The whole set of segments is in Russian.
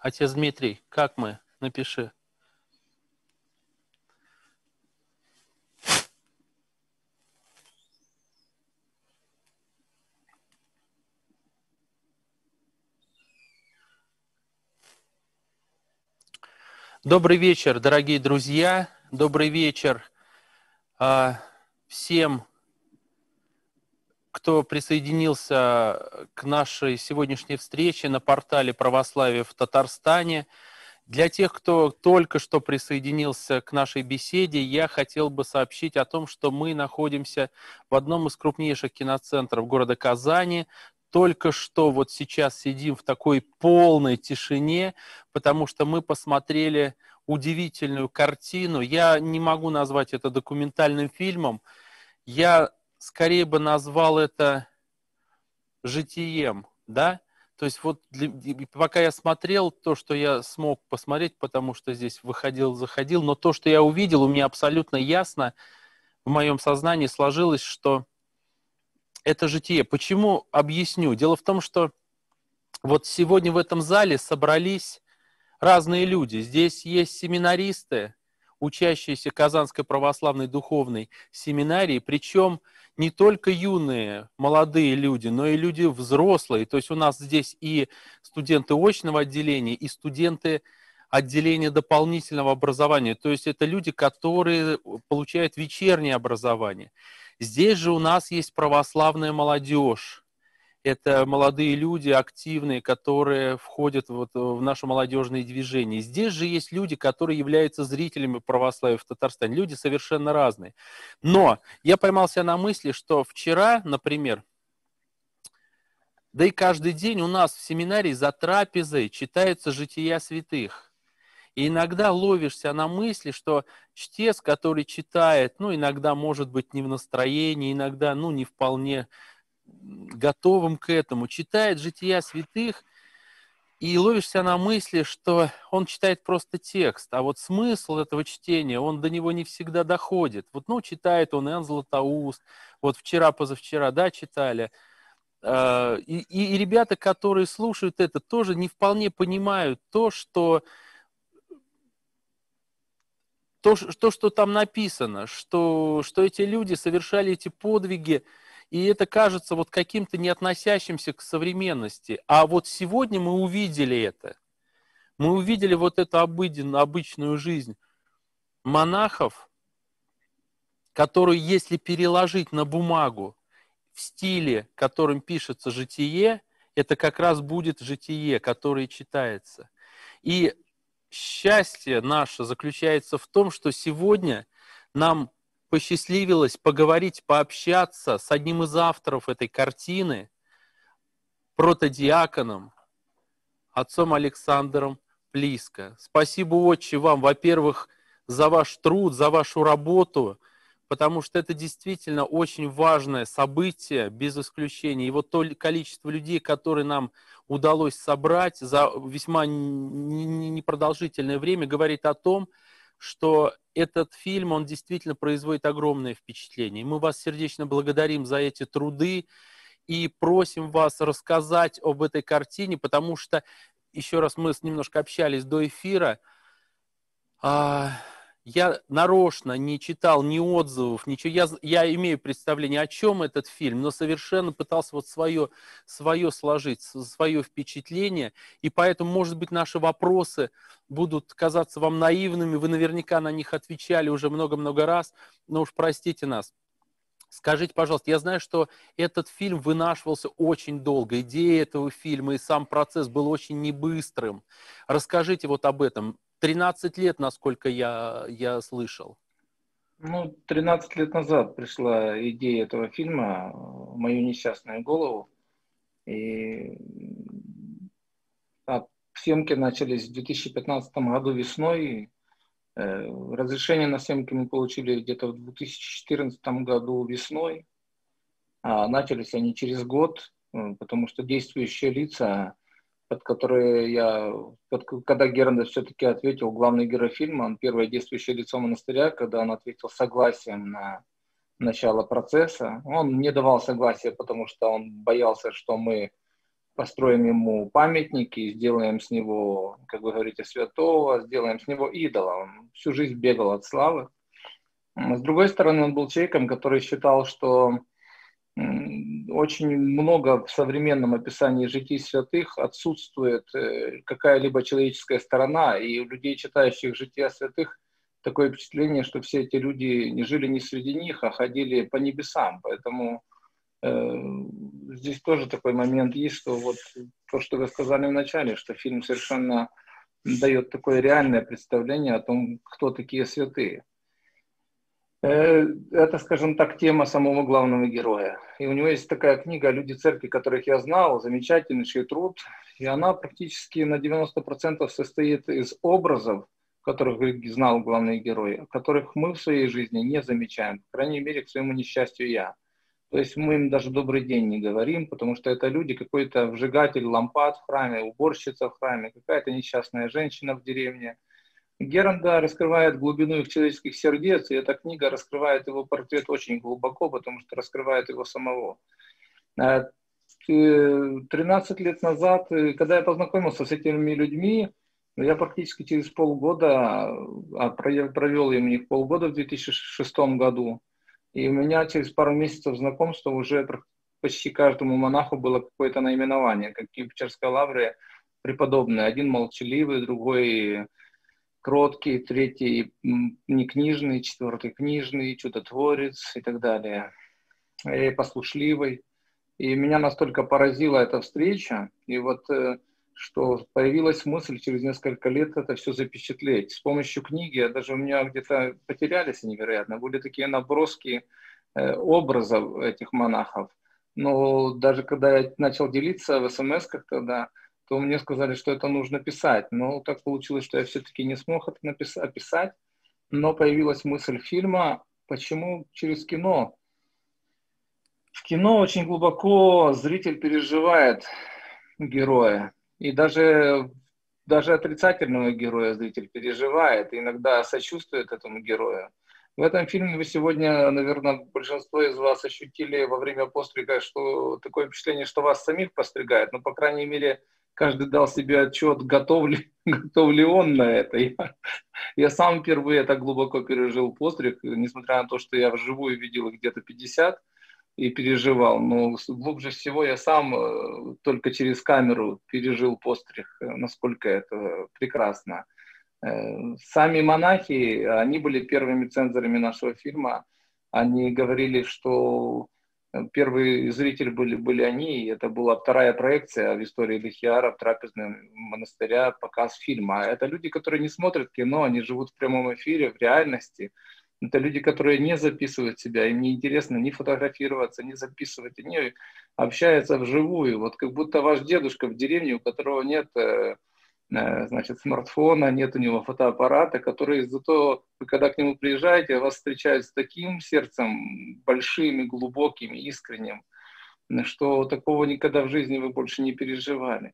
Отец Дмитрий, как мы? Напиши. Добрый вечер, дорогие друзья. Добрый вечер а, всем, кто присоединился к нашей сегодняшней встрече на портале православия в Татарстане. Для тех, кто только что присоединился к нашей беседе, я хотел бы сообщить о том, что мы находимся в одном из крупнейших киноцентров города Казани, только что вот сейчас сидим в такой полной тишине, потому что мы посмотрели удивительную картину. Я не могу назвать это документальным фильмом. Я скорее бы назвал это житием, да? То есть вот для, пока я смотрел то, что я смог посмотреть, потому что здесь выходил, заходил, но то, что я увидел, у меня абсолютно ясно в моем сознании сложилось, что это житие. Почему? Объясню. Дело в том, что вот сегодня в этом зале собрались разные люди. Здесь есть семинаристы, учащиеся Казанской православной духовной семинарии, причем не только юные, молодые люди, но и люди взрослые. То есть у нас здесь и студенты очного отделения, и студенты отделения дополнительного образования. То есть это люди, которые получают вечернее образование. Здесь же у нас есть православная молодежь. Это молодые люди, активные, которые входят вот в наше молодежное движение. Здесь же есть люди, которые являются зрителями православия в Татарстане. Люди совершенно разные. Но я поймался на мысли, что вчера, например, да и каждый день у нас в семинарии за трапезой читается «Жития святых». И иногда ловишься на мысли, что чтец, который читает, ну, иногда может быть не в настроении, иногда, ну, не вполне готовым к этому, читает жития святых, и ловишься на мысли, что он читает просто текст, а вот смысл этого чтения, он до него не всегда доходит. Вот, ну, читает он Иоанн Златоуст, вот вчера, позавчера, да, читали. А, и, и, и ребята, которые слушают это, тоже не вполне понимают то, что то, то, что там написано, что, что эти люди совершали эти подвиги, и это кажется вот каким-то не относящимся к современности. А вот сегодня мы увидели это. Мы увидели вот эту обыденную, обычную жизнь монахов, которую, если переложить на бумагу в стиле, которым пишется житие, это как раз будет житие, которое читается. И счастье наше заключается в том, что сегодня нам посчастливилось поговорить, пообщаться с одним из авторов этой картины, протодиаконом, отцом Александром Плиско. Спасибо, отче, вам, во-первых, за ваш труд, за вашу работу, потому что это действительно очень важное событие, без исключения. И вот то количество людей, которые нам удалось собрать за весьма непродолжительное время, говорит о том, что этот фильм, он действительно производит огромное впечатление. мы вас сердечно благодарим за эти труды и просим вас рассказать об этой картине, потому что, еще раз, мы немножко общались до эфира, а, я нарочно не читал ни отзывов, ничего. Я, я имею представление, о чем этот фильм, но совершенно пытался вот свое, свое сложить, свое впечатление. И поэтому, может быть, наши вопросы будут казаться вам наивными. Вы наверняка на них отвечали уже много-много раз, но уж простите нас. Скажите, пожалуйста, я знаю, что этот фильм вынашивался очень долго. Идея этого фильма и сам процесс был очень небыстрым. Расскажите вот об этом. 13 лет, насколько я, я слышал. Ну, 13 лет назад пришла идея этого фильма мою несчастную голову. И а, съемки начались в 2015 году весной. Э, разрешение на съемки мы получили где-то в 2014 году весной. А начались они через год, э, потому что действующие лица под которые я, под, когда Геранда все-таки ответил, главный герой фильма, он первое действующее лицо монастыря, когда он ответил согласием на начало процесса. Он не давал согласия, потому что он боялся, что мы построим ему памятники, сделаем с него, как вы говорите, святого, сделаем с него идола. Он всю жизнь бегал от славы. С другой стороны, он был человеком, который считал, что очень много в современном описании житий святых отсутствует э, какая-либо человеческая сторона, и у людей, читающих жития святых, такое впечатление, что все эти люди не жили не среди них, а ходили по небесам. Поэтому э, здесь тоже такой момент есть, что вот то, что вы сказали в начале, что фильм совершенно дает такое реальное представление о том, кто такие святые. Э, это, скажем так, тема самого главного героя. И у него есть такая книга «Люди церкви, которых я знал», замечательнейший труд. И она практически на 90% состоит из образов, которых знал главный герой, которых мы в своей жизни не замечаем. По крайней мере, к своему несчастью я. То есть мы им даже добрый день не говорим, потому что это люди, какой-то вжигатель лампад в храме, уборщица в храме, какая-то несчастная женщина в деревне – Геранда раскрывает глубину их человеческих сердец, и эта книга раскрывает его портрет очень глубоко, потому что раскрывает его самого. 13 э, лет назад, э, когда я познакомился с этими людьми, я практически через полгода, а провел у них полгода в 2006 году, и у меня через пару месяцев знакомства уже почти каждому монаху было какое-то наименование, как в Киевчерской лавре преподобные. Один молчаливый, другой кроткий, третий не книжный, четвертый книжный, чудотворец и так далее, и послушливый. И меня настолько поразила эта встреча, и вот э, что появилась мысль через несколько лет это все запечатлеть. С помощью книги, даже у меня где-то потерялись невероятно, были такие наброски э, образов этих монахов. Но даже когда я начал делиться в смс-ках тогда, то мне сказали, что это нужно писать. Но так получилось, что я все-таки не смог это написать, описать. Но появилась мысль фильма, почему через кино. В кино очень глубоко зритель переживает героя. И даже, даже отрицательного героя зритель переживает, иногда сочувствует этому герою. В этом фильме вы сегодня, наверное, большинство из вас ощутили во время пострига, что такое впечатление, что вас самих постригают. Но, по крайней мере, каждый дал себе отчет, готов ли, готов ли он на это. Я, я сам впервые так глубоко пережил постриг, несмотря на то, что я вживую видел их где-то 50 и переживал. Но глубже всего я сам э, только через камеру пережил постриг, насколько это прекрасно. Э, сами монахи, они были первыми цензорами нашего фильма. Они говорили, что Первые зрители были, были они, и это была вторая проекция в истории Лихиара, в трапезном монастыря, показ фильма. А это люди, которые не смотрят кино, они живут в прямом эфире, в реальности. Это люди, которые не записывают себя, им не интересно ни фотографироваться, ни записывать, они общаются вживую. Вот как будто ваш дедушка в деревне, у которого нет Э, значит, смартфона, нет у него фотоаппарата, который зато, вы когда к нему приезжаете, вас встречают с таким сердцем большим и глубоким, искренним, что такого никогда в жизни вы больше не переживали.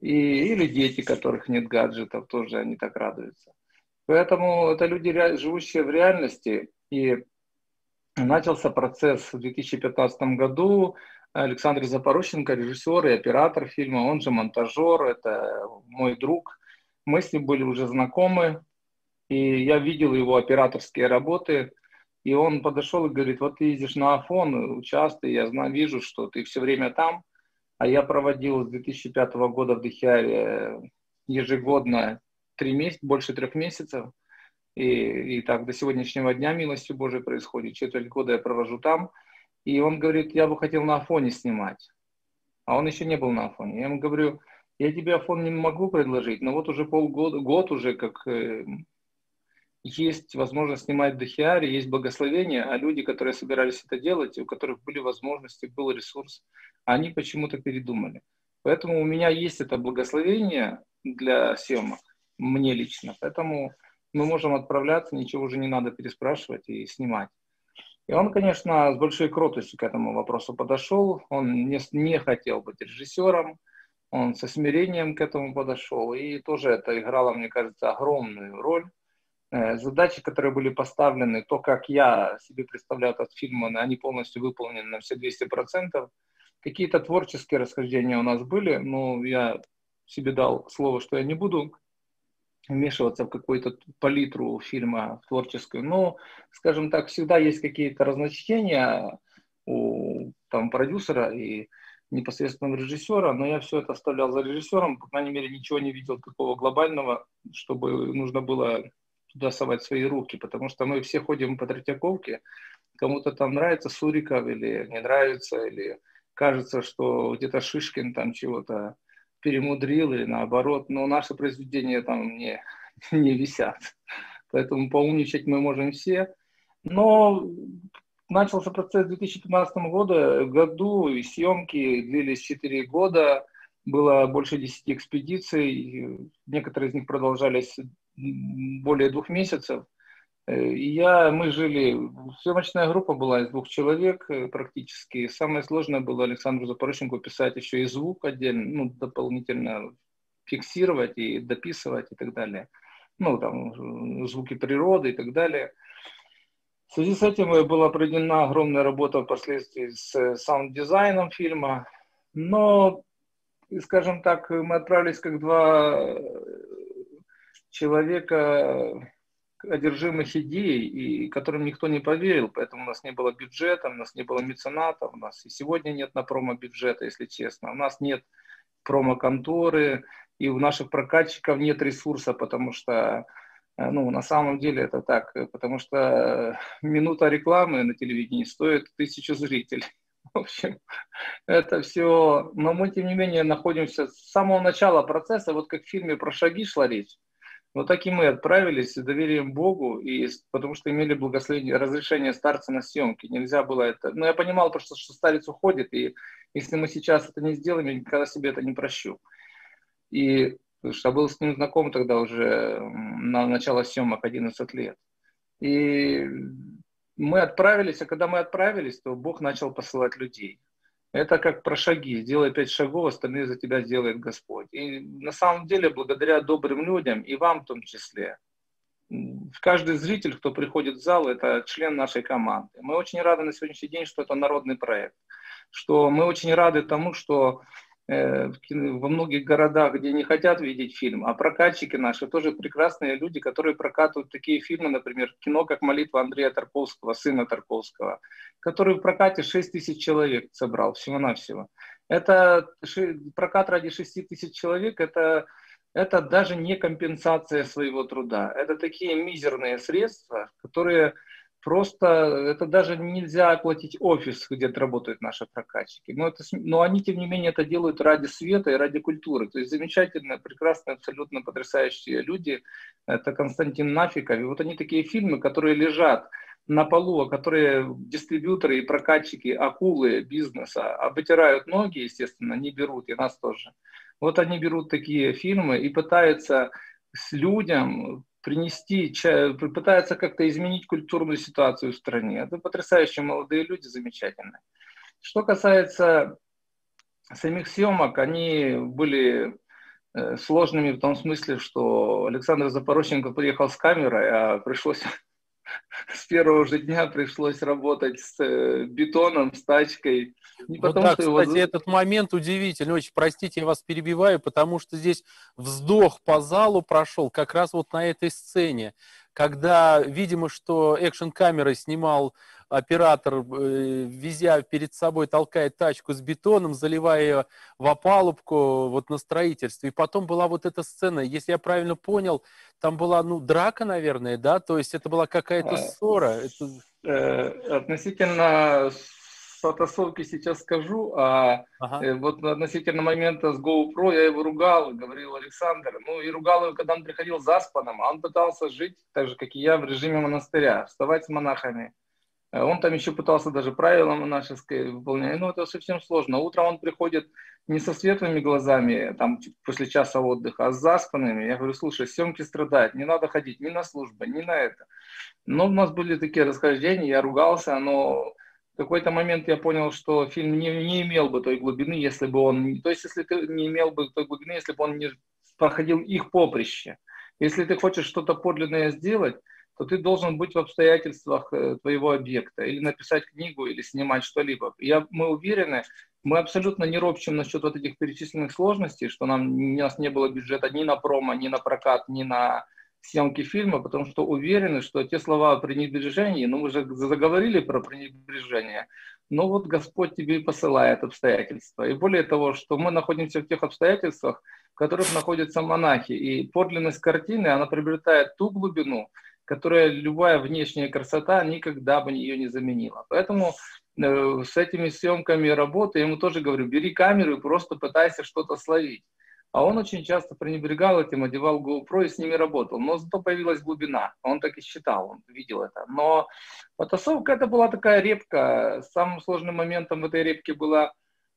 И, или дети, которых нет гаджетов, тоже они так радуются. Поэтому это люди, живущие в реальности. И начался процесс в 2015 году Александр Запорощенко, режиссер и оператор фильма, он же монтажер, это мой друг. Мы с ним были уже знакомы, и я видел его операторские работы, и он подошел и говорит, вот ты ездишь на Афон часто, я знаю, вижу, что ты все время там, а я проводил с 2005 года в Дыхяре ежегодно три месяца, больше трех месяцев, и, и так до сегодняшнего дня милостью Божией происходит, четверть года я провожу там – и он говорит, я бы хотел на Афоне снимать. А он еще не был на Афоне. Я ему говорю, я тебе Афон не могу предложить, но вот уже полгода, год уже как э, есть возможность снимать в Дахиаре, есть благословение, а люди, которые собирались это делать, у которых были возможности, был ресурс, они почему-то передумали. Поэтому у меня есть это благословение для съемок, мне лично. Поэтому мы можем отправляться, ничего уже не надо переспрашивать и снимать. И он, конечно, с большой кротостью к этому вопросу подошел. Он не, не хотел быть режиссером, он со смирением к этому подошел. И тоже это играло, мне кажется, огромную роль. Э, задачи, которые были поставлены, то, как я себе представляю этот фильм, они полностью выполнены на все 200%. Какие-то творческие расхождения у нас были, но я себе дал слово, что я не буду вмешиваться в какую-то палитру фильма творческую. Но, скажем так, всегда есть какие-то разночтения у там, продюсера и непосредственного режиссера, но я все это оставлял за режиссером, по крайней мере, ничего не видел такого глобального, чтобы нужно было туда совать свои руки, потому что мы все ходим по Третьяковке, кому-то там нравится Суриков или не нравится, или кажется, что где-то Шишкин там чего-то перемудрил или наоборот, но наши произведения там не, не висят. Поэтому поумничать мы можем все. Но начался процесс в 2015 года, году, и съемки длились 4 года, было больше 10 экспедиций, некоторые из них продолжались более двух месяцев. Э, я, мы жили, съемочная группа была из двух человек э, практически. Самое сложное было Александру Запорощенко писать еще и звук отдельно, ну, дополнительно фиксировать и дописывать и так далее. Ну, там, звуки природы и так далее. В связи с этим была проведена огромная работа впоследствии с э, саунд-дизайном фильма. Но, скажем так, мы отправились как два человека одержимых идеей, и которым никто не поверил, поэтому у нас не было бюджета, у нас не было мецената, у нас и сегодня нет на промо-бюджета, если честно, у нас нет промо-конторы, и у наших прокатчиков нет ресурса, потому что, э, ну, на самом деле это так, потому что минута рекламы на телевидении стоит тысячу зрителей. В общем, это все, но мы, тем не менее, находимся с самого начала процесса, вот как в фильме про шаги шла речь, вот так и мы отправились с доверием Богу, и, потому что имели благословение, разрешение старца на съемки. Нельзя было это... Но я понимал просто, что старец уходит, и если мы сейчас это не сделаем, я никогда себе это не прощу. И что был с ним знаком тогда уже на начало съемок 11 лет. И мы отправились, а когда мы отправились, то Бог начал посылать людей. Это как про шаги. Сделай пять шагов, остальные за тебя сделает Господь. И на самом деле, благодаря добрым людям, и вам в том числе, каждый зритель, кто приходит в зал, это член нашей команды. Мы очень рады на сегодняшний день, что это народный проект. Что мы очень рады тому, что во многих городах, где не хотят видеть фильм, а прокатчики наши тоже прекрасные люди, которые прокатывают такие фильмы, например, кино как «Молитва» Андрея Тарковского, сына Тарковского, который в прокате 6 тысяч человек собрал всего-навсего. Это прокат ради 6 тысяч человек, это, это даже не компенсация своего труда. Это такие мизерные средства, которые Просто это даже нельзя оплатить офис, где работают наши прокатчики. Но, это, но они, тем не менее, это делают ради света и ради культуры. То есть замечательные, прекрасные, абсолютно потрясающие люди. Это Константин Нафиков. И вот они такие фильмы, которые лежат на полу, а которые дистрибьюторы и прокатчики, акулы бизнеса обытирают ноги, естественно, не берут, и нас тоже. Вот они берут такие фильмы и пытаются с людям принести, пытаются как-то изменить культурную ситуацию в стране. Это потрясающие молодые люди, замечательные. Что касается самих съемок, они были э, сложными в том смысле, что Александр Запорощенко приехал с камерой, а пришлось с первого же дня пришлось работать с э, бетоном, с тачкой. Не ну потому, да, что кстати, его... этот момент удивительный. Очень простите, я вас перебиваю, потому что здесь вздох по залу прошел как раз вот на этой сцене, когда, видимо, что экшн-камерой снимал оператор, э, везя перед собой, толкает тачку с бетоном, заливая ее в опалубку вот на строительстве. И потом была вот эта сцена, если я правильно понял, там была, ну, драка, наверное, да? То есть это была какая-то а, ссора? Это... Э, относительно потасовки сейчас скажу, а ага. э, вот относительно момента с GoPro я его ругал, говорил Александр, ну и ругал его, когда он приходил заспанным, а он пытался жить так же, как и я, в режиме монастыря, вставать с монахами, Э, он там еще пытался даже правила монашеское выполнять. Ну, это совсем сложно. Утром он приходит не со светлыми глазами, там, после часа отдыха, а с заспанными. Я говорю, слушай, съемки страдают, не надо ходить ни на службу, ни на это. Но у нас были такие расхождения, я ругался, но в какой-то момент я понял, что фильм не, не имел бы той глубины, если бы он... То есть, если ты не имел бы той глубины, если бы он не проходил их поприще. Если ты хочешь что-то подлинное сделать, то ты должен быть в обстоятельствах э, твоего объекта, или написать книгу, или снимать что-либо. Я, мы уверены, мы абсолютно не ропчем насчет вот этих перечисленных сложностей, что нам, у нас не было бюджета ни на промо, ни на прокат, ни на съемки фильма, потому что уверены, что те слова о пренебрежении, ну мы же заговорили про пренебрежение, но вот Господь тебе и посылает обстоятельства. И более того, что мы находимся в тех обстоятельствах, в которых находятся монахи, и подлинность картины, она приобретает ту глубину, которая любая внешняя красота никогда бы ее не заменила. Поэтому э, с этими съемками работы я ему тоже говорю, бери камеру и просто пытайся что-то словить. А он очень часто пренебрегал этим, одевал GoPro и с ними работал. Но зато появилась глубина. Он так и считал, он видел это. Но потасовка это была такая репка. Самым сложным моментом в этой репке было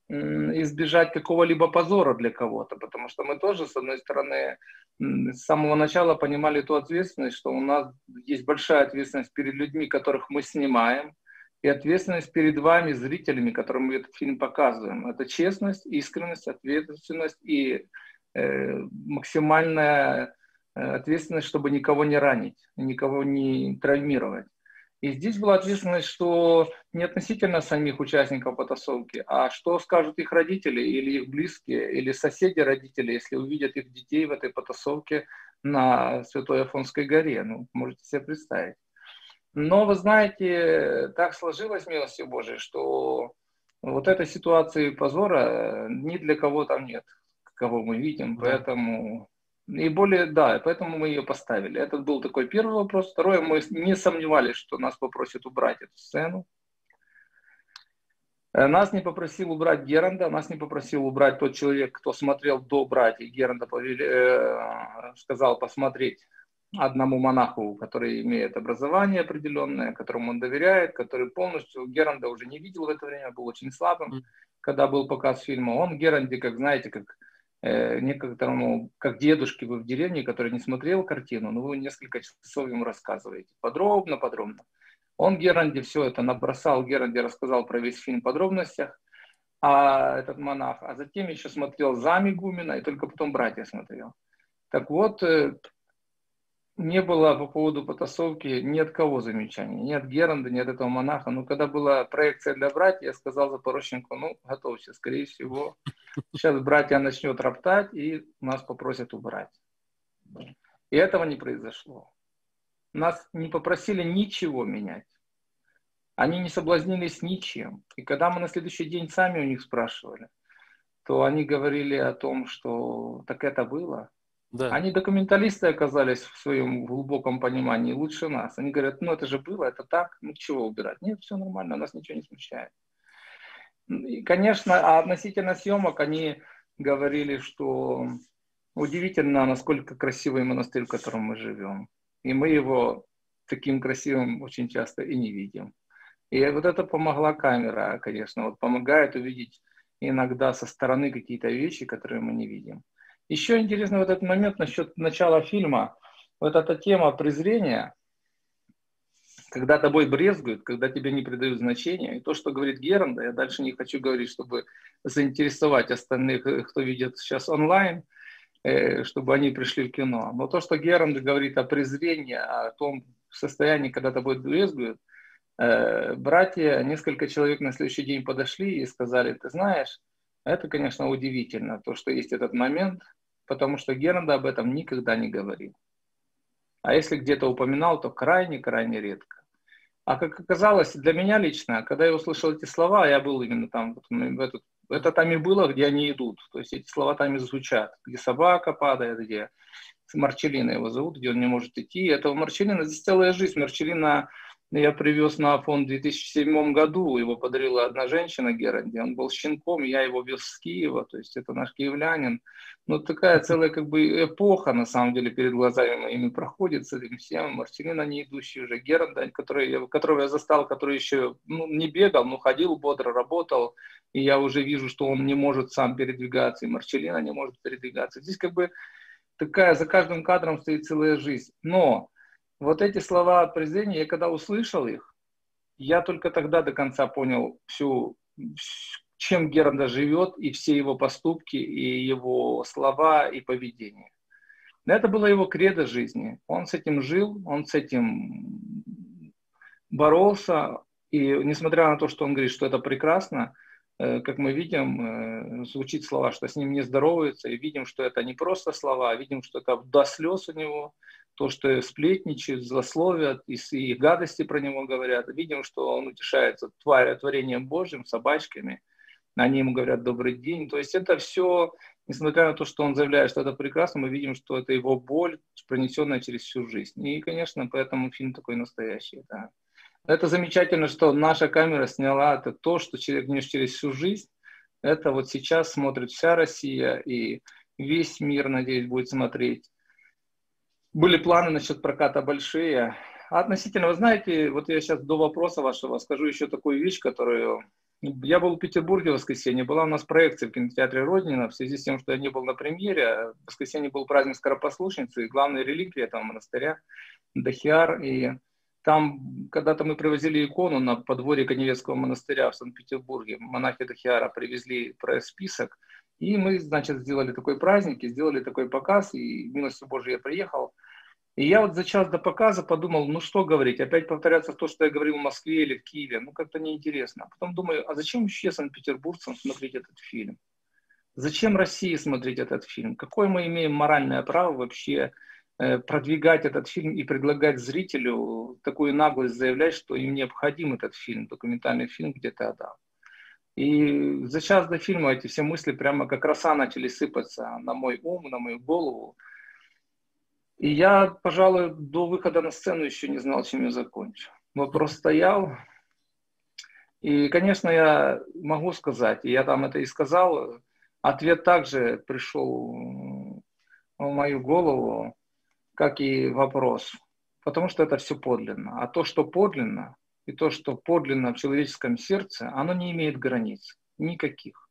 избежать какого-либо позора для кого-то, потому что мы тоже, с одной стороны, с самого начала понимали ту ответственность, что у нас есть большая ответственность перед людьми, которых мы снимаем, и ответственность перед вами, зрителями, которым мы этот фильм показываем. Это честность, искренность, ответственность и э, максимальная э, ответственность, чтобы никого не ранить, никого не травмировать. И здесь была ответственность, что не относительно самих участников потасовки, а что скажут их родители или их близкие, или соседи родители, если увидят их детей в этой потасовке на Святой Афонской горе. Ну, можете себе представить. Но, вы знаете, так сложилось милостью Божией, что вот этой ситуации позора ни для кого там нет, кого мы видим, да. поэтому... И более, да, поэтому мы ее поставили. Это был такой первый вопрос. Второе, мы не сомневались, что нас попросят убрать эту сцену. Э, нас не попросил убрать Геранда, нас не попросил убрать тот человек, кто смотрел до братьев. Геранда повели, э, сказал посмотреть одному монаху, который имеет образование определенное, которому он доверяет, который полностью Геранда уже не видел в это время, был очень слабым, когда был показ фильма. Он Геранде, как знаете, как некоторому, как дедушке вы в деревне, который не смотрел картину, но вы несколько часов ему рассказываете. Подробно, подробно. Он Геранде все это набросал, Геранде рассказал про весь фильм в подробностях, а этот монах, а затем еще смотрел за Игумена, и только потом братья смотрел. Так вот, э, не было по поводу потасовки ни от кого замечаний, ни от Геранда, ни от этого монаха. Но когда была проекция для братьев, я сказал Запорожченко, ну, готовься, скорее всего, сейчас братья начнет роптать и нас попросят убрать. И этого не произошло. Нас не попросили ничего менять. Они не соблазнились ничем. И когда мы на следующий день сами у них спрашивали, то они говорили о том, что так это было. Да. Они документалисты оказались в своем глубоком понимании лучше нас. Они говорят, ну это же было, это так, ну чего убирать? Нет, все нормально, нас ничего не смущает. И, конечно, а относительно съемок они говорили, что удивительно, насколько красивый монастырь, в котором мы живем. И мы его таким красивым очень часто и не видим. И вот это помогла камера, конечно, вот помогает увидеть иногда со стороны какие-то вещи, которые мы не видим. Еще интересный вот этот момент насчет начала фильма. Вот эта тема презрения, когда тобой брезгуют, когда тебе не придают значения. И то, что говорит Геранда, я дальше не хочу говорить, чтобы заинтересовать остальных, э, кто видит сейчас онлайн, э, чтобы они пришли в кино. Но то, что Геранд говорит о презрении, о том состоянии, когда тобой брезгуют, э, братья, несколько человек на следующий день подошли и сказали, ты знаешь, это, конечно, удивительно, то, что есть этот момент – потому что Геранда об этом никогда не говорил. А если где-то упоминал, то крайне-крайне редко. А как оказалось, для меня лично, когда я услышал эти слова, я был именно там, в этот, это там и было, где они идут. То есть эти слова там и звучат. Где собака падает, где Марчелина его зовут, где он не может идти. Этого Марчелина, здесь целая жизнь. Марчелина я привез на Афон в 2007 году, его подарила одна женщина Геранди, он был щенком, я его вез с Киева, то есть это наш киевлянин. Ну, такая целая как бы эпоха, на самом деле, перед глазами моими проходит с этим всем. Мартинина не идущий уже, Геранда, который, которого я застал, который еще ну, не бегал, но ходил бодро, работал, и я уже вижу, что он не может сам передвигаться, и Марчелина не может передвигаться. Здесь как бы такая, за каждым кадром стоит целая жизнь. Но вот эти слова презрения, я когда услышал их, я только тогда до конца понял всю, чем Геранда живет, и все его поступки, и его слова, и поведение. Это было его кредо жизни. Он с этим жил, он с этим боролся. И несмотря на то, что он говорит, что это прекрасно, как мы видим, э, звучит слова, что с ним не здороваются, и видим, что это не просто слова, а видим, что это до слез у него, то, что сплетничают, злословят и, и гадости про него говорят. Видим, что он утешается тварь, творением Божьим, собачками. Они ему говорят «добрый день». То есть это все, несмотря на то, что он заявляет, что это прекрасно, мы видим, что это его боль, пронесенная через всю жизнь. И, конечно, поэтому фильм такой настоящий. Да. Это замечательно, что наша камера сняла это то, что через, через всю жизнь. Это вот сейчас смотрит вся Россия и весь мир, надеюсь, будет смотреть были планы насчет проката большие. А относительно, вы знаете, вот я сейчас до вопроса вашего скажу еще такую вещь, которую... Я был в Петербурге в воскресенье, была у нас проекция в кинотеатре Роднина, в связи с тем, что я не был на премьере. В воскресенье был праздник Скоропослушницы, и главная реликвия этого монастыря, Дахиар. И там когда-то мы привозили икону на подворье Коневецкого монастыря в Санкт-Петербурге. Монахи Дахиара привезли список, и мы, значит, сделали такой праздник, и сделали такой показ, и милостью Божией я приехал – и я вот за час до показа подумал, ну что говорить, опять повторяться то, что я говорил в Москве или в Киеве, ну как-то неинтересно. Потом думаю, а зачем вообще санкт-петербургцам смотреть этот фильм? Зачем России смотреть этот фильм? Какое мы имеем моральное право вообще продвигать этот фильм и предлагать зрителю такую наглость заявлять, что им необходим этот фильм, документальный фильм «Где ты отдал». И за час до фильма эти все мысли прямо как роса начали сыпаться на мой ум, на мою голову. И я, пожалуй, до выхода на сцену еще не знал, чем я закончу. Вопрос стоял. И, конечно, я могу сказать, и я там это и сказал, ответ также пришел в мою голову, как и вопрос. Потому что это все подлинно. А то, что подлинно, и то, что подлинно в человеческом сердце, оно не имеет границ. Никаких.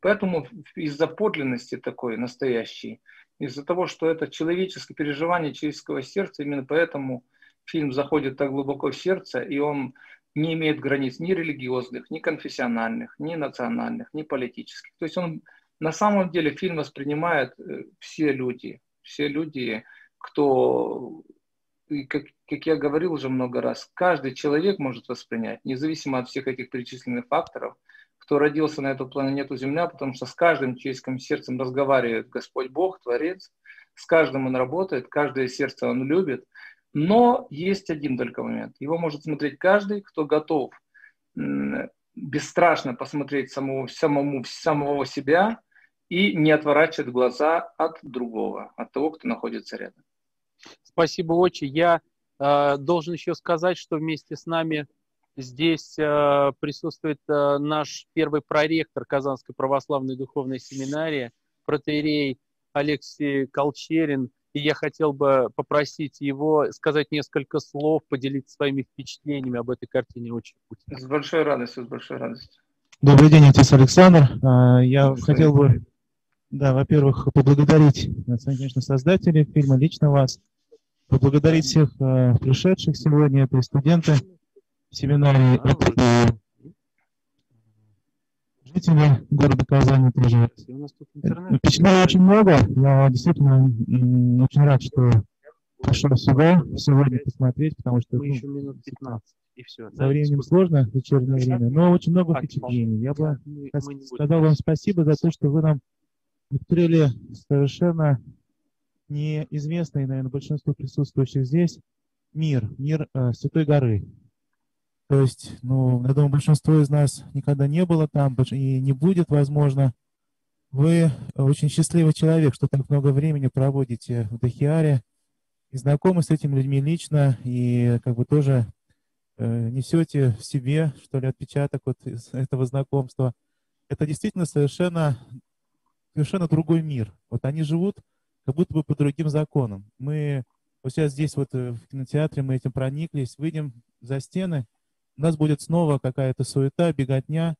Поэтому из-за подлинности такой настоящей из-за того, что это человеческое переживание человеческого сердца, именно поэтому фильм заходит так глубоко в сердце, и он не имеет границ ни религиозных, ни конфессиональных, ни национальных, ни политических. То есть он на самом деле фильм воспринимает э, все люди, все люди, кто, и как, как я говорил уже много раз, каждый человек может воспринять, независимо от всех этих перечисленных факторов, кто родился на эту планету Земля, потому что с каждым человеческим сердцем разговаривает Господь Бог, Творец, с каждым Он работает, каждое сердце Он любит, но есть один только момент. Его может смотреть каждый, кто готов бесстрашно посмотреть самого, самому, самого себя и не отворачивать глаза от другого, от того, кто находится рядом. Спасибо, очень. Я э, должен еще сказать, что вместе с нами Здесь э, присутствует э, наш первый проректор Казанской православной духовной семинарии, протеерей Алексей Колчерин. И я хотел бы попросить его сказать несколько слов, поделиться своими впечатлениями об этой картине очень С большой радостью, с большой радостью. Добрый день, отец Александр. А, я хотел бы, да, во-первых, поблагодарить, конечно, создателей фильма, лично вас, поблагодарить всех э, пришедших сегодня, это студенты, семинарии от жителей города Казани тоже. Впечатлений очень много. Я действительно очень рад, что пришел сюда сегодня посмотреть, потому что Мы ну, еще минут 15 и все. Со временем сложно, вечернее время, но очень много впечатлений. Я бы сказал вам спасибо за то, что вы нам открыли совершенно неизвестный, наверное, большинству присутствующих здесь мир, мир э, Святой горы. То есть, ну, я думаю, большинство из нас никогда не было там и не будет, возможно. Вы очень счастливый человек, что так много времени проводите в Дахиаре и знакомы с этими людьми лично, и как бы тоже э, несете в себе, что ли, отпечаток вот этого знакомства. Это действительно совершенно, совершенно другой мир. Вот они живут как будто бы по другим законам. Мы вот сейчас здесь вот э, в кинотеатре мы этим прониклись, выйдем за стены, у нас будет снова какая-то суета, беготня,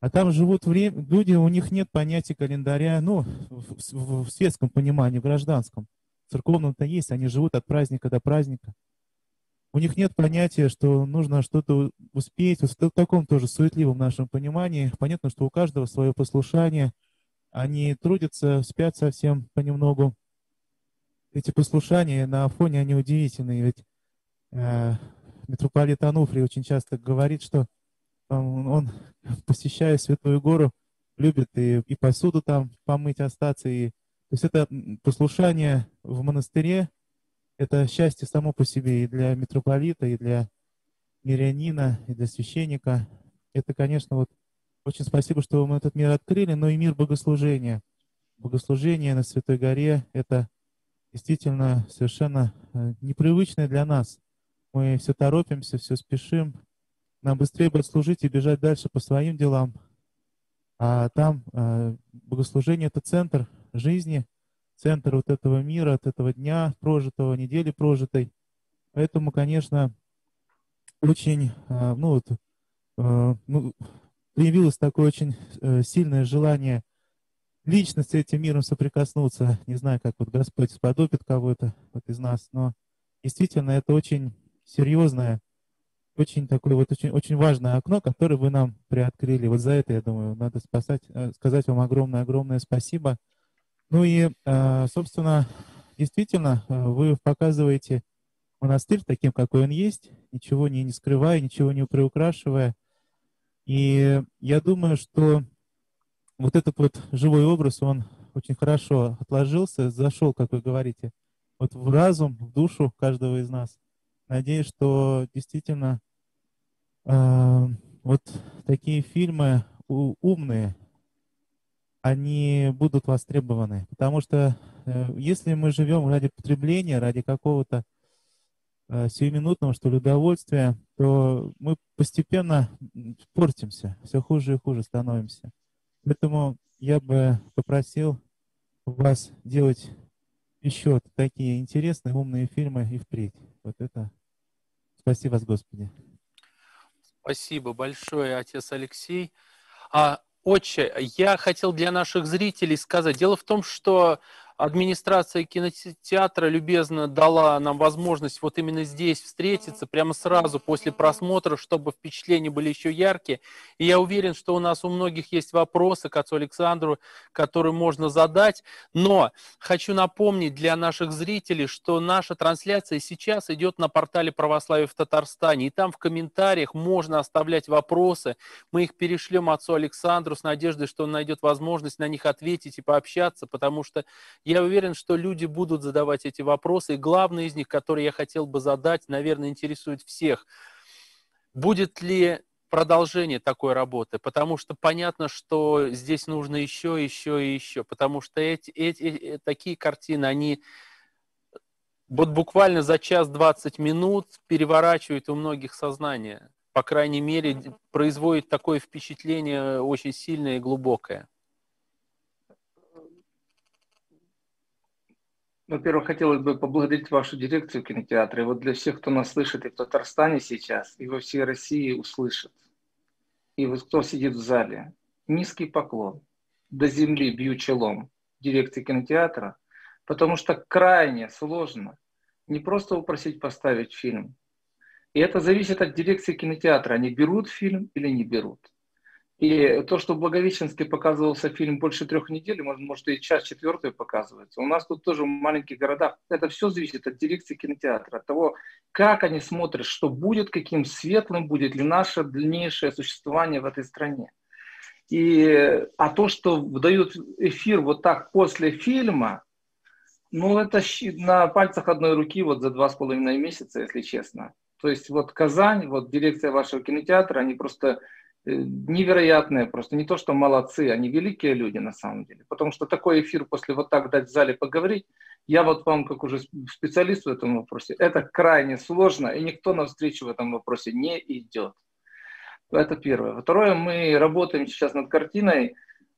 а там живут время, люди, у них нет понятия календаря, ну, в, в, светском понимании, в гражданском. Церковном-то есть, они живут от праздника до праздника. У них нет понятия, что нужно что-то успеть, вот в таком тоже суетливом нашем понимании. Понятно, что у каждого свое послушание, они трудятся, спят совсем понемногу. эти послушания на фоне, они удивительные. Ведь э, митрополит Ануфрий очень часто говорит, что он, он посещая Святую Гору, любит и, и посуду там помыть, остаться. И, то есть это послушание в монастыре, это счастье само по себе и для митрополита, и для мирянина, и для священника. Это, конечно, вот очень спасибо, что мы этот мир открыли, но и мир богослужения. Богослужение на Святой Горе – это действительно совершенно э, непривычное для нас. Мы все торопимся, все спешим. Нам быстрее бы служить и бежать дальше по своим делам. А там э, богослужение – это центр жизни, центр вот этого мира, от этого дня прожитого, недели прожитой. Поэтому, конечно, очень, э, ну вот, ну, появилось такое очень сильное желание – лично с этим миром соприкоснуться. Не знаю, как вот Господь сподобит кого-то вот из нас, но действительно это очень серьезное, очень такое вот очень, очень важное окно, которое вы нам приоткрыли. Вот за это, я думаю, надо спасать, э, сказать вам огромное-огромное спасибо. Ну и, э, собственно, действительно, э, вы показываете монастырь таким, какой он есть, ничего не, не скрывая, ничего не приукрашивая. И я думаю, что вот этот вот живой образ, он очень хорошо отложился, зашел, как вы говорите, вот в разум, в душу каждого из нас. Надеюсь, что действительно э, вот такие фильмы умные, они будут востребованы. Потому что э, если мы живем ради потребления, ради какого-то э, сиюминутного, что ли, удовольствия, то мы постепенно портимся, все хуже и хуже становимся. Поэтому я бы попросил вас делать еще такие интересные, умные фильмы и впредь. Вот это. Спасибо вас, Господи. Спасибо большое, отец Алексей. А, отче, я хотел для наших зрителей сказать. Дело в том, что администрация кинотеатра любезно дала нам возможность вот именно здесь встретиться, прямо сразу после просмотра, чтобы впечатления были еще яркие. И я уверен, что у нас у многих есть вопросы к отцу Александру, которые можно задать. Но хочу напомнить для наших зрителей, что наша трансляция сейчас идет на портале православия в Татарстане. И там в комментариях можно оставлять вопросы. Мы их перешлем отцу Александру с надеждой, что он найдет возможность на них ответить и пообщаться, потому что я уверен, что люди будут задавать эти вопросы, и главный из них, который я хотел бы задать, наверное, интересует всех. Будет ли продолжение такой работы, потому что понятно, что здесь нужно еще, еще и еще, потому что эти, эти, э, такие картины, они вот буквально за час 20 минут переворачивают у многих сознание. По крайней мере, производит такое впечатление очень сильное и глубокое. Во-первых, хотелось бы поблагодарить вашу дирекцию кинотеатра. И вот для всех, кто нас слышит и в Татарстане сейчас, и во всей России услышит, и вот кто сидит в зале, низкий поклон, до земли бью челом дирекции кинотеатра, потому что крайне сложно не просто упросить поставить фильм. И это зависит от дирекции кинотеатра. Они берут фильм или не берут. И то, что в Благовещенске показывался фильм больше трех недель, может, может и час четвертый показывается. У нас тут тоже в маленьких городах. Это все зависит от дирекции кинотеатра, от того, как они смотрят, что будет, каким светлым будет ли наше дальнейшее существование в этой стране. И, а то, что выдают эфир вот так после фильма, ну, это на пальцах одной руки вот за два с половиной месяца, если честно. То есть вот Казань, вот дирекция вашего кинотеатра, они просто невероятные, просто не то, что молодцы, они великие люди на самом деле. Потому что такой эфир после вот так дать в зале поговорить, я вот вам, как уже специалист в этом вопросе, это крайне сложно, и никто навстречу в этом вопросе не идет. Это первое. Второе, мы работаем сейчас над картиной,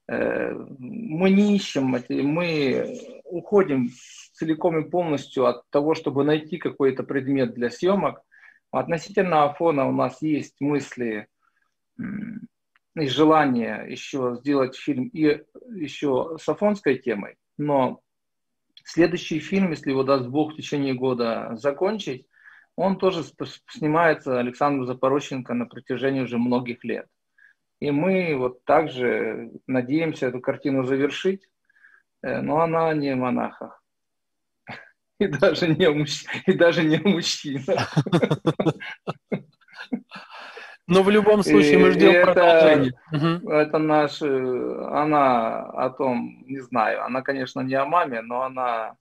э, мы не ищем, мы уходим целиком и полностью от того, чтобы найти какой-то предмет для съемок. Относительно Афона у нас есть мысли, и желание еще сделать фильм и еще с афонской темой, но следующий фильм, если его даст Бог в течение года закончить, он тоже снимается Александру Запорощенко на протяжении уже многих лет. И мы вот также надеемся эту картину завершить, э, но она не в монахах. И даже не, мужч... и даже не мужчина. Но в любом случае мы ждем продолжения. Это, это наш, она о том, не знаю, она, конечно, не о маме, но она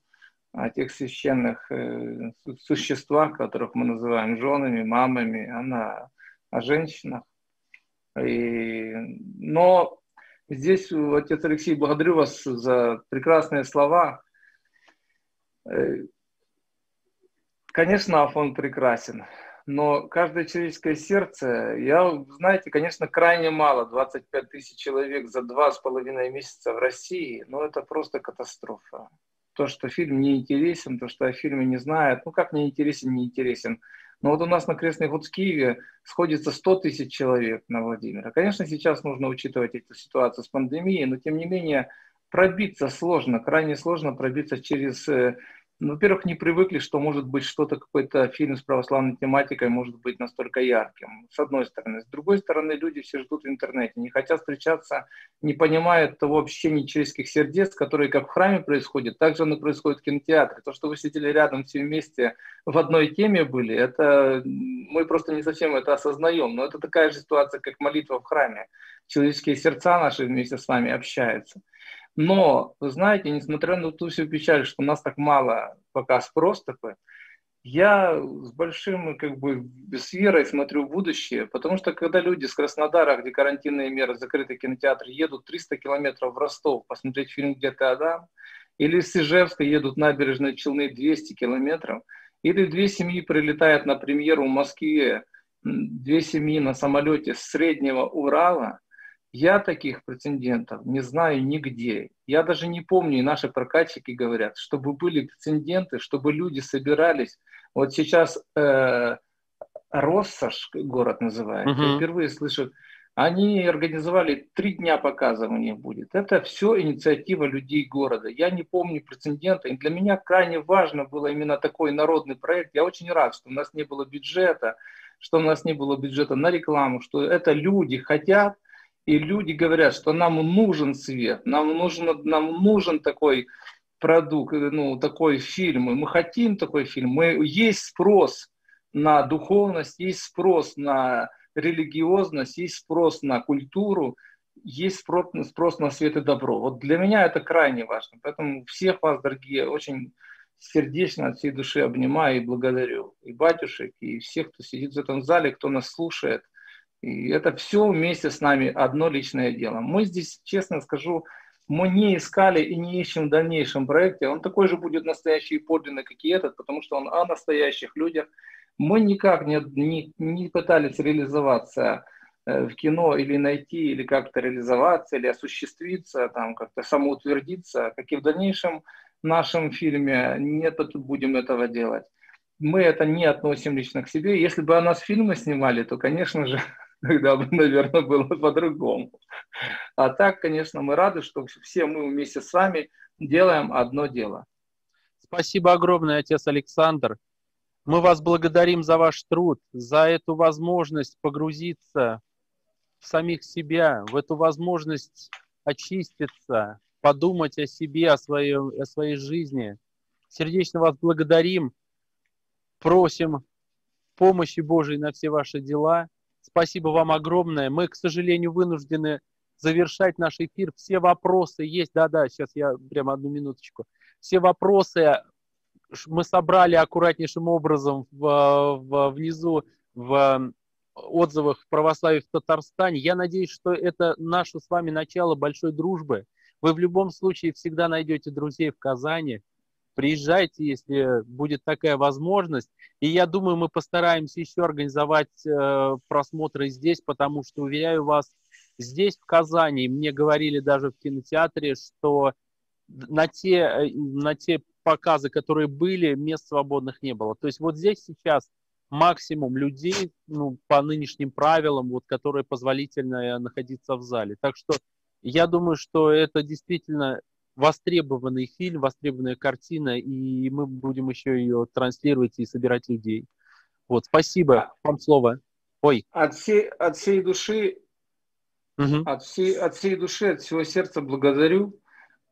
о тех священных э, существах, которых мы называем женами, мамами, она о женщинах. И, но здесь, отец Алексей, благодарю вас за прекрасные слова. Э, конечно, Афон прекрасен но каждое человеческое сердце, я, знаете, конечно, крайне мало, 25 тысяч человек за два с половиной месяца в России, но это просто катастрофа. То, что фильм не интересен, то, что о фильме не знают, ну как не интересен, не интересен. Но вот у нас на Крестный ход в Киеве сходится 100 тысяч человек на Владимира. Конечно, сейчас нужно учитывать эту ситуацию с пандемией, но тем не менее пробиться сложно, крайне сложно пробиться через э, во-первых, не привыкли, что может быть что-то, какой-то фильм с православной тематикой может быть настолько ярким, с одной стороны. С другой стороны, люди все ждут в интернете, не хотят встречаться, не понимают того общения человеческих сердец, которые как в храме происходит, так же оно происходит в кинотеатре. То, что вы сидели рядом все вместе в одной теме были, это мы просто не совсем это осознаем, но это такая же ситуация, как молитва в храме. Человеческие сердца наши вместе с вами общаются. Но, вы знаете, несмотря на ту всю печаль, что у нас так мало пока спрос я с большим, как бы, с верой смотрю в будущее, потому что когда люди с Краснодара, где карантинные меры, закрытый кинотеатр, едут 300 километров в Ростов посмотреть фильм «Где ты, Адам», или с Ижевска едут набережные Челны 200 километров, или две семьи прилетают на премьеру в Москве, две семьи на самолете с Среднего Урала, я таких прецедентов не знаю нигде. Я даже не помню, и наши прокатчики говорят, чтобы были прецеденты, чтобы люди собирались. Вот сейчас э, Россош, город называется, uh-huh. впервые слышу, они организовали три дня показа у них будет. Это все инициатива людей города. Я не помню прецедента. И для меня крайне важно было именно такой народный проект. Я очень рад, что у нас не было бюджета, что у нас не было бюджета на рекламу, что это люди хотят, и люди говорят, что нам нужен свет, нам нужен, нам нужен такой продукт, ну, такой фильм, и мы хотим такой фильм, мы, есть спрос на духовность, есть спрос на религиозность, есть спрос на культуру, есть спрос, спрос на свет и добро. Вот для меня это крайне важно. Поэтому всех вас, дорогие, очень сердечно от всей души обнимаю и благодарю. И батюшек, и всех, кто сидит в этом зале, кто нас слушает – и это все вместе с нами одно личное дело. Мы здесь, честно скажу, мы не искали и не ищем в дальнейшем проекте. Он такой же будет настоящий и подлинный, как и этот, потому что он о настоящих людях. Мы никак не, не, не пытались реализоваться э, в кино или найти, или как-то реализоваться, или осуществиться, там как-то самоутвердиться, как и в дальнейшем нашем фильме. Нет, будем этого делать. Мы это не относим лично к себе. Если бы о нас фильмы снимали, то, конечно же, тогда бы, наверное, было по-другому. А так, конечно, мы рады, что все мы вместе с вами делаем одно дело. Спасибо огромное, отец Александр. Мы вас благодарим за ваш труд, за эту возможность погрузиться в самих себя, в эту возможность очиститься, подумать о себе, о своей, о своей жизни. Сердечно вас благодарим, просим помощи Божией на все ваши дела – Спасибо вам огромное. Мы, к сожалению, вынуждены завершать наш эфир. Все вопросы есть. Да-да, сейчас я прямо одну минуточку. Все вопросы мы собрали аккуратнейшим образом в, в, внизу в отзывах в православии в Татарстане. Я надеюсь, что это наше с вами начало большой дружбы. Вы в любом случае всегда найдете друзей в Казани. Приезжайте, если будет такая возможность. И я думаю, мы постараемся еще организовать э, просмотры здесь, потому что, уверяю вас, здесь, в Казани, мне говорили даже в кинотеатре, что на те, э, на те показы, которые были, мест свободных не было. То есть вот здесь сейчас максимум людей ну, по нынешним правилам, вот, которые позволительно находиться в зале. Так что я думаю, что это действительно востребованный фильм, востребованная картина, и мы будем еще ее транслировать и собирать людей. Вот, спасибо. Вам слово. Ой. От всей, от всей души, угу. от, всей, от всей души, от всего сердца благодарю.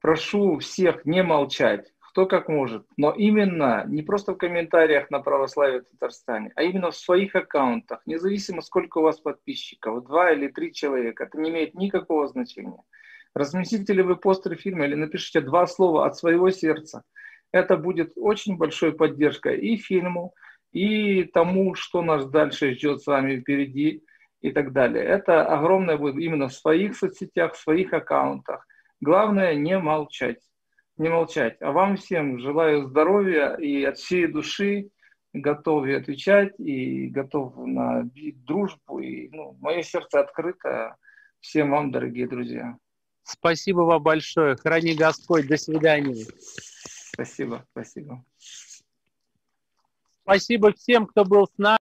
Прошу всех не молчать. кто как может. Но именно, не просто в комментариях на православие в Татарстане, а именно в своих аккаунтах, независимо сколько у вас подписчиков, два или три человека, это не имеет никакого значения. Разместите ли вы постер фильма или напишите два слова от своего сердца. Это будет очень большой поддержкой и фильму, и тому, что нас дальше ждет с вами впереди и так далее. Это огромное будет именно в своих соцсетях, в своих аккаунтах. Главное не молчать. Не молчать. А вам всем желаю здоровья и от всей души готов отвечать и готов на дружбу. И, ну, мое сердце открыто всем вам, дорогие друзья. Спасибо вам большое. Храни Господь. До свидания. Спасибо, спасибо. Спасибо всем, кто был с нами.